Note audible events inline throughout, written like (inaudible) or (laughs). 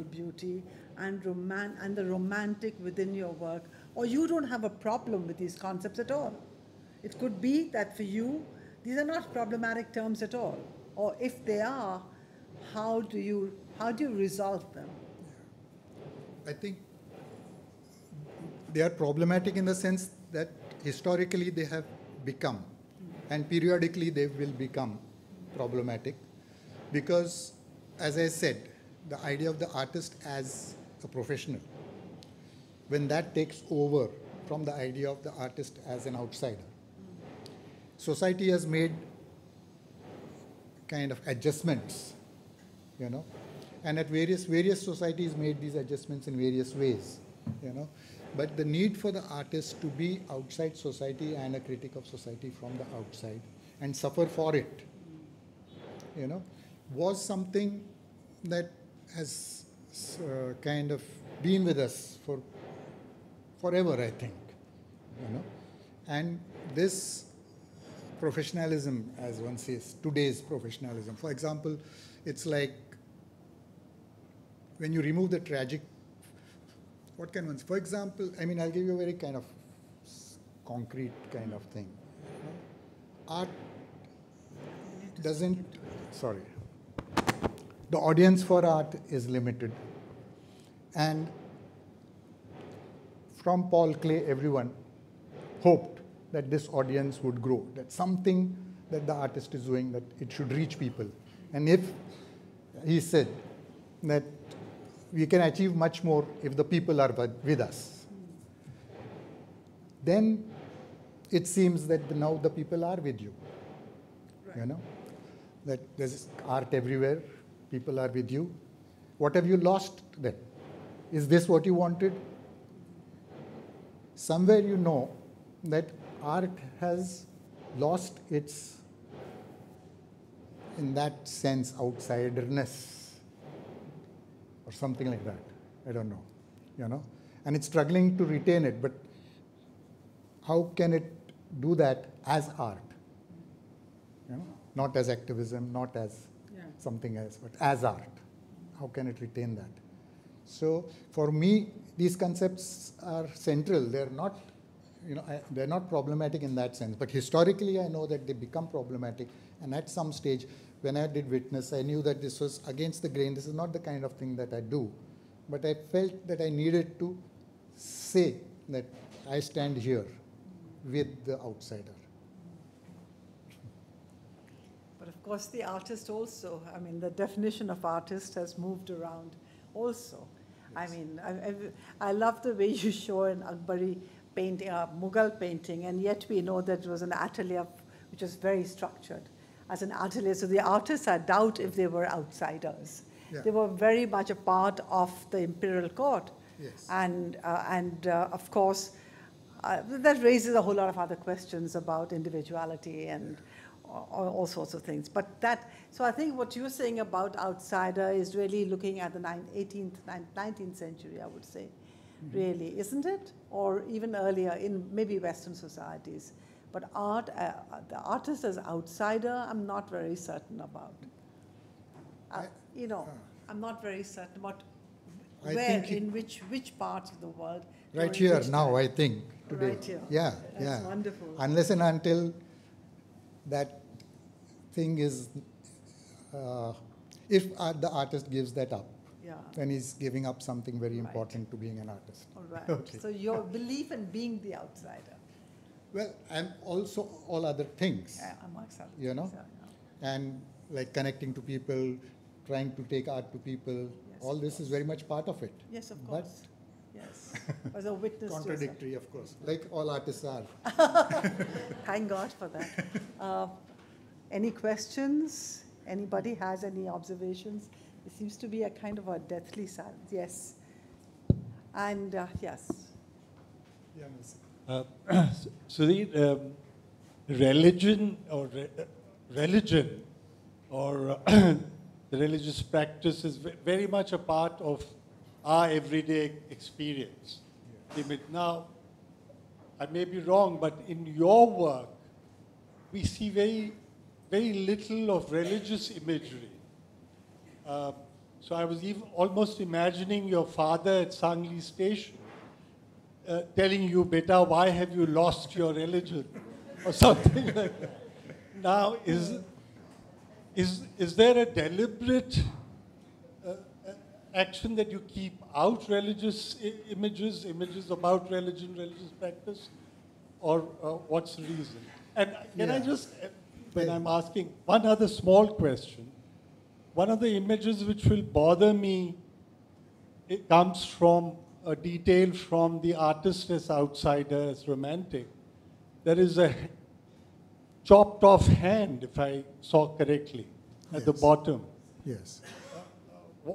beauty and, roman- and the romantic within your work, or you don't have a problem with these concepts at all. It could be that for you, these are not problematic terms at all. Or if they are, how do you, how do you resolve them? I think they are problematic in the sense that historically they have become, and periodically they will become problematic because, as I said, the idea of the artist as a professional, when that takes over from the idea of the artist as an outsider, society has made kind of adjustments, you know, and at various various societies made these adjustments in various ways, you know. But the need for the artist to be outside society and a critic of society from the outside and suffer for it, you know, was something that has uh, kind of been with us for forever, I think, you know. And this professionalism, as one says, today's professionalism. For example, it's like when you remove the tragic, what can one say? For example, I mean, I'll give you a very kind of concrete kind of thing. Art doesn't, sorry, the audience for art is limited. And from Paul Klee, everyone hoped that this audience would grow, that something that the artist is doing, that it should reach people. And if he said that we can achieve much more if the people are with us, then it seems that now the people are with you. Right. You know, that there's art everywhere, people are with you. What have you lost then? Is this what you wanted? Somewhere you know that art has lost its, in that sense, outsiderness or something like that. I don't know, you know, and it's struggling to retain it. But how can it do that as art? You know, not as activism, not as. Something else, but as art. How can it retain that? So for me, these concepts are central. They're not you know, I, they're not problematic in that sense. But historically, I know that they become problematic. And at some stage, when I did witness, I knew that this was against the grain. This is not the kind of thing that I do. But I felt that I needed to say that I stand here with the outsider. But of course, the artist also, I mean, the definition of artist has moved around also. Yes. I mean, I, I, love the way you show an Akbari painting, uh, Mughal painting, and yet we know that it was an atelier which was very structured as an atelier. So the artists, I doubt if they were outsiders. Yeah. They were very much a part of the imperial court. Yes. And, uh, and uh, of course, uh, that raises a whole lot of other questions about individuality and all, all, sorts of things. But that, so I think what you're saying about outsider is really looking at the 18th, 19th century, I would say mm-hmm. really, isn't it? Or even earlier in maybe Western societies. But art, uh, the artist as outsider, I'm not very certain about. Uh, I, you know, uh, I'm not very certain about I where, in which which parts of the world. Right here now, I think today. Right here. Yeah, That's yeah. Wonderful. Unless and until that thing is, uh, if uh, the artist gives that up, yeah. Then he's giving up something very right. important to being an artist. All (laughs) right. Okay. So your belief in being the outsider. Well, and also all other things. Yeah, amongst other You know? Yeah. And like connecting to people, trying to take art to people, yes, all this is very much part of it. Yes, of course. But yes. (laughs) As a witness Contradictory, of course, like all artists are. (laughs) Thank God for that. Uh, any questions? Anybody has any observations? It seems to be a kind of a deathly silence. Yes. And uh, yes. Yeah, uh, (clears throat) so the um, religion or re religion or uh, (clears throat) the religious practice is very much a part of our everyday experience. Yeah. Now, I may be wrong, but in your work, we see very, very little of religious imagery. Uh, So I was even almost imagining your father at Sangli Station uh, telling you, beta, why have you lost your religion? (laughs) Or something like that. Now, is, is, is there a deliberate uh, uh, action that you keep out religious I- images, images about religion, religious practice? Or uh, what's the reason? And can I just, uh, when I'm asking, one other small question. One of the images which will bother me it comes from a detail from the artist as outsider, as romantic. There is a chopped off hand, if I saw correctly, at the bottom. Yes. Wh-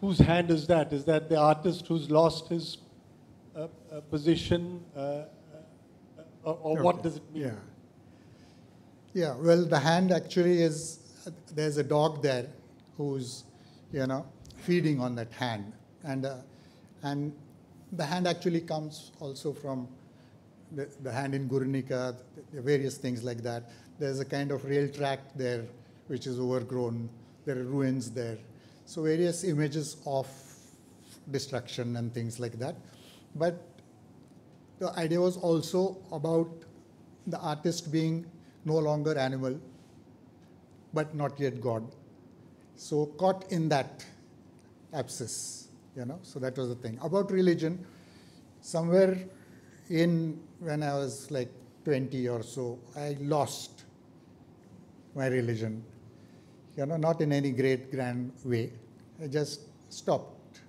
Whose hand is that? Is that the artist who's lost his uh, uh, position? Uh, uh, or, or what does it mean? Yeah. Yeah, well, the hand actually is, there's a dog there who's, you know, feeding on that hand. And, uh, and the hand actually comes also from the, the hand in the various things like that. There's a kind of rail track there which is overgrown. There are ruins there. So various images of destruction and things like that. But the idea was also about the artist being no longer animal, but not yet God. So caught in that abscess, you know. So that was the thing. About religion, somewhere in when I was like 20 or so, I lost my religion. You know, not in any great grand way. I just stopped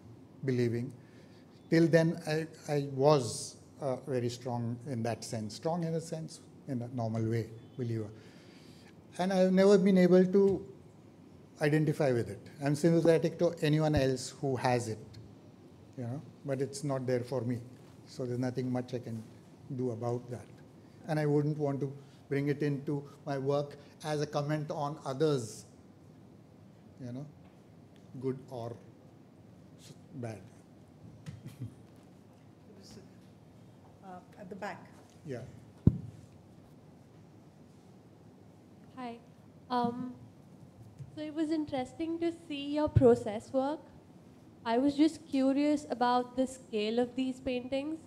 believing. Till then, I, I was uh, very strong in that sense, strong in a sense, in a normal way, believer. And I've never been able to identify with it. I'm sympathetic to anyone else who has it, you know, but it's not there for me. So there's nothing much I can do about that. And I wouldn't want to bring it into my work as a comment on others, you know, good or bad. (laughs) Uh, At the back. Yeah. Hi. Um, so it was interesting to see your process work. I was just curious about the scale of these paintings.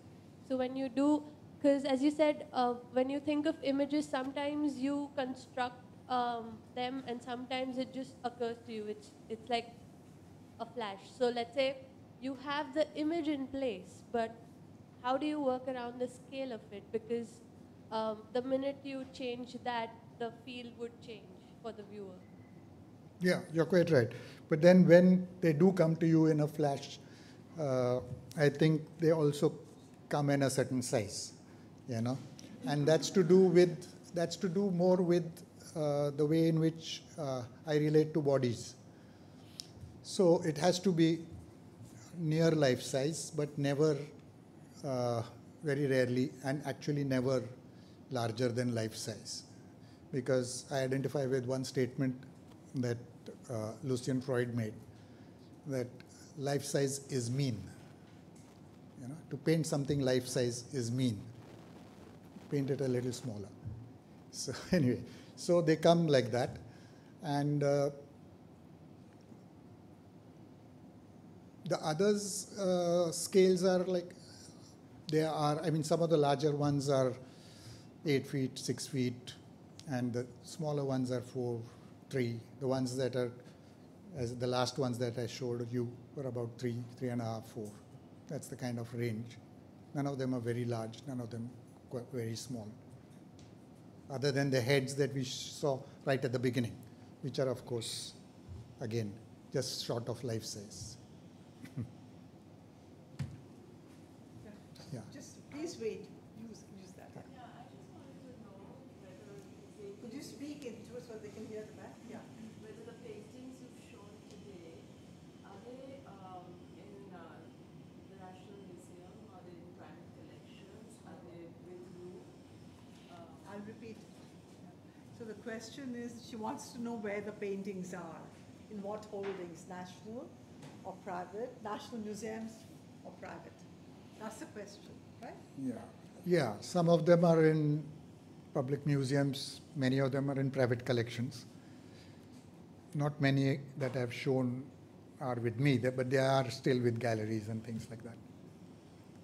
So when you do, because as you said, uh, when you think of images, sometimes you construct um, them, and sometimes it just occurs to you. It's it's like a flash. So let's say you have the image in place, but how do you work around the scale of it? Because um, the minute you change that, the feel would change for the viewer. Yeah, you're quite right. But then when they do come to you in a flash, uh, I think they also come in a certain size, you know, and that's to do with that's to do more with uh, the way in which uh, I relate to bodies. So it has to be near life size, but never uh, very rarely, and actually never larger than life size, because I identify with one statement that uh, Lucian Freud made that life size is mean. You know, to paint something life size is mean. Paint it a little smaller. So (laughs) anyway, so they come like that, and uh, the others uh, scales are like they are. I mean, some of the larger ones are eight feet, six feet, and the smaller ones are four, three. The ones that are, as the last ones that I showed you, were about three, three and a half, four. That's the kind of range. None of them are very large. None of them quite very small. Other than the heads that we saw right at the beginning, which are of course, again, just short of life size. (laughs) yeah. Just please wait, Could you speak into it so they can hear the back? Yeah. Whether the paintings you've shown today, are they um, in uh, the National Museum, are they in private collections, are they with you? Um, I'll repeat. So the question is, she wants to know where the paintings are, in what holdings, national or private, national museums or private? That's the question, right? Yeah, yeah. Some of them are in public museums. Many of them are in private collections. Not many that I've shown are with me, but they are still with galleries and things like that.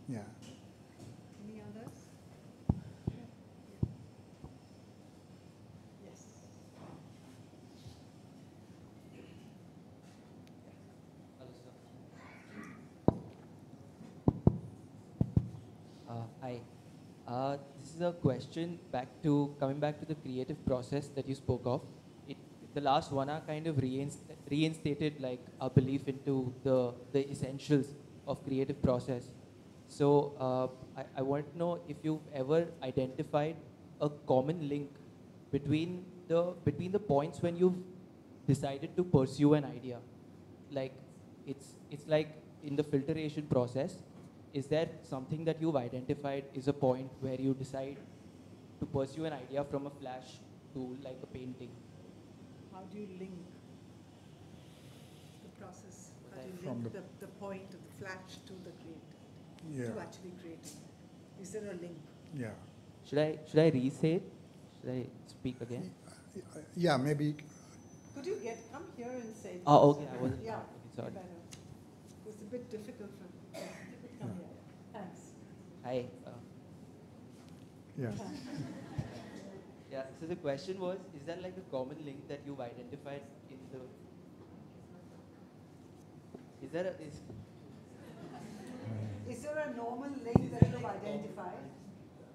Yeah. Any others? Yes. Uh, Hi. Uh, This is a question back to, coming back to the creative process that you spoke of. It, the last one hour kind of reinst- reinstated like our belief into the, the essentials of creative process. So uh, I, I want to know if you've ever identified a common link between the, between the points when you've decided to pursue an idea. Like it's, it's like in the filtration process, is there something that you've identified is a point where you decide to pursue an idea from a flash to like a painting? How do you link the process? How do you From link the- the, the point of the flash to the creative, Yeah. to actually creating? Is there a link? Yeah. Should I should I re-say it? Should I speak again? Yeah, maybe. Could you get, come here and say? Oh, okay. I wasn't. Yeah. Okay, sorry. better. It's a bit difficult for, come here. Thanks. Hi. Uh, Yeah. (laughs) yeah. So the question was: Is there like a common link that you've identified in the? Is there a is, Is there a normal link that you've identified?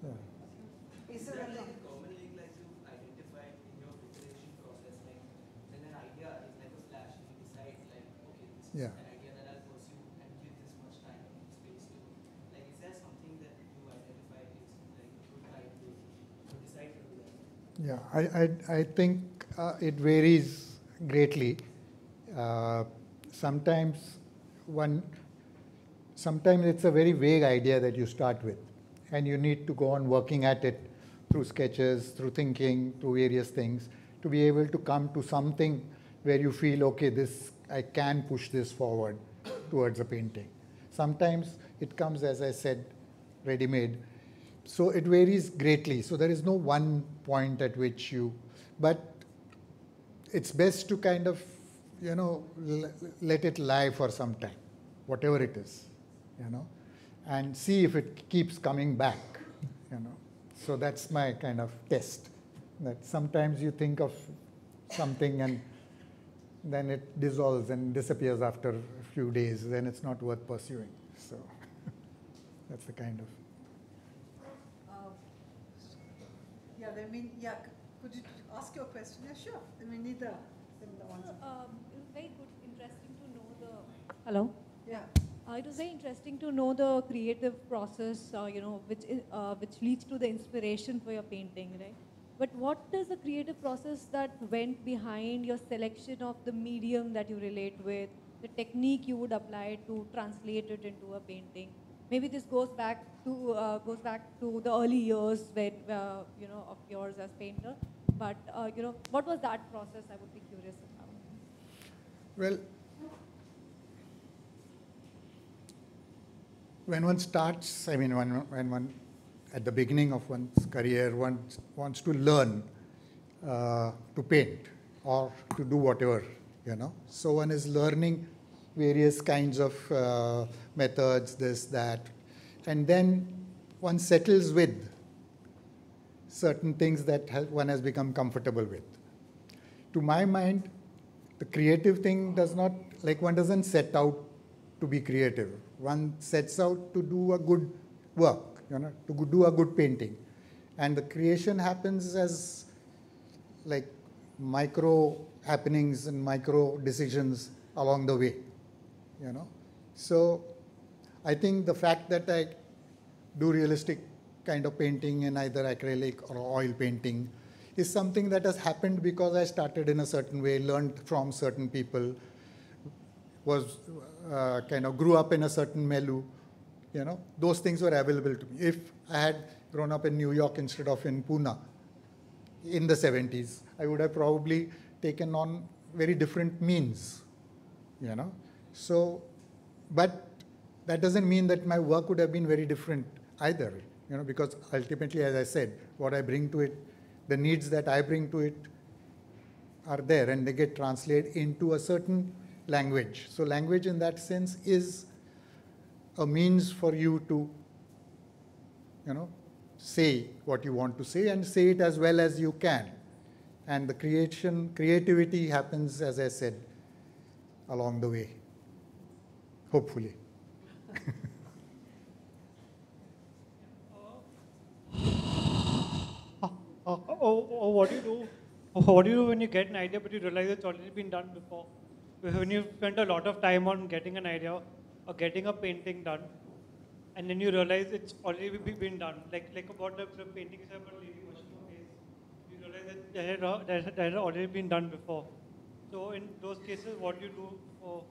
Yeah. Is there a link? common link like you identified in your filtration process, like when an idea is like a flash and you decide like, okay, this is Yeah. an idea that I'll pursue and give this much time and space to. Like, is there something that you identified is like you try to decide to do that? Yeah, I, I, I think uh, it varies greatly. Uh, sometimes one, sometimes it's a very vague idea that you start with, and you need to go on working at it through sketches, through thinking, through various things, to be able to come to something where you feel, okay, this I can push this forward towards a painting. Sometimes it comes, as I said, ready-made. So it varies greatly. So there is no one point at which you, but it's best to kind of, you know, let it lie for some time, whatever it is, you know, and see if it keeps coming back, you know. So that's my kind of test. That sometimes you think of something and then it dissolves and disappears after a few days, then it's not worth pursuing. So (laughs) that's the kind of. Uh, Yeah, I mean, yeah, could you ask your question? Yeah, sure. I mean, neither, similar ones. Um, it was very good, interesting to know the. Hello. Yeah. Uh, it was very interesting to know the creative process, uh, you know, which is, uh, which leads to the inspiration for your painting, right? But what is the creative process that went behind your selection of the medium that you relate with, the technique you would apply to translate it into a painting? Maybe this goes back to uh, goes back to the early years when uh, you know of yours as painter. But uh, you know, what was that process? I would be curious about. Well, when one starts, I mean, when, when one, at the beginning of one's career, one wants to learn uh, to paint or to do whatever, you know. So one is learning various kinds of uh, methods, this, that, and then one settles with certain things that one has become comfortable with. To my mind, the creative thing does not, like one doesn't set out to be creative. One sets out to do a good work, you know, to do a good painting. And the creation happens as like micro happenings and micro decisions along the way, you know. So I think the fact that I do realistic kind of painting in either acrylic or oil painting is something that has happened because I started in a certain way, learned from certain people, was uh, kind of grew up in a certain milieu. You know, those things were available to me. If I had grown up in New York instead of in Pune in the 70s, I would have probably taken on very different means. You know, so, but that doesn't mean that my work would have been very different either. You know, because ultimately, as I said, what I bring to it, the needs that I bring to it are there and they get translated into a certain language. So language in that sense is a means for you to, you know, say what you want to say and say it as well as you can. And the creation, creativity happens, as I said, along the way, hopefully. Uh, or, or what do you do? Or what do you do when you get an idea but you realize it's already been done before? When you spend a lot of time on getting an idea or getting a painting done, and then you realize it's already been done. Like like about the, the painting about Lady Place, you realize that that already been done before. So in those cases, what do you do for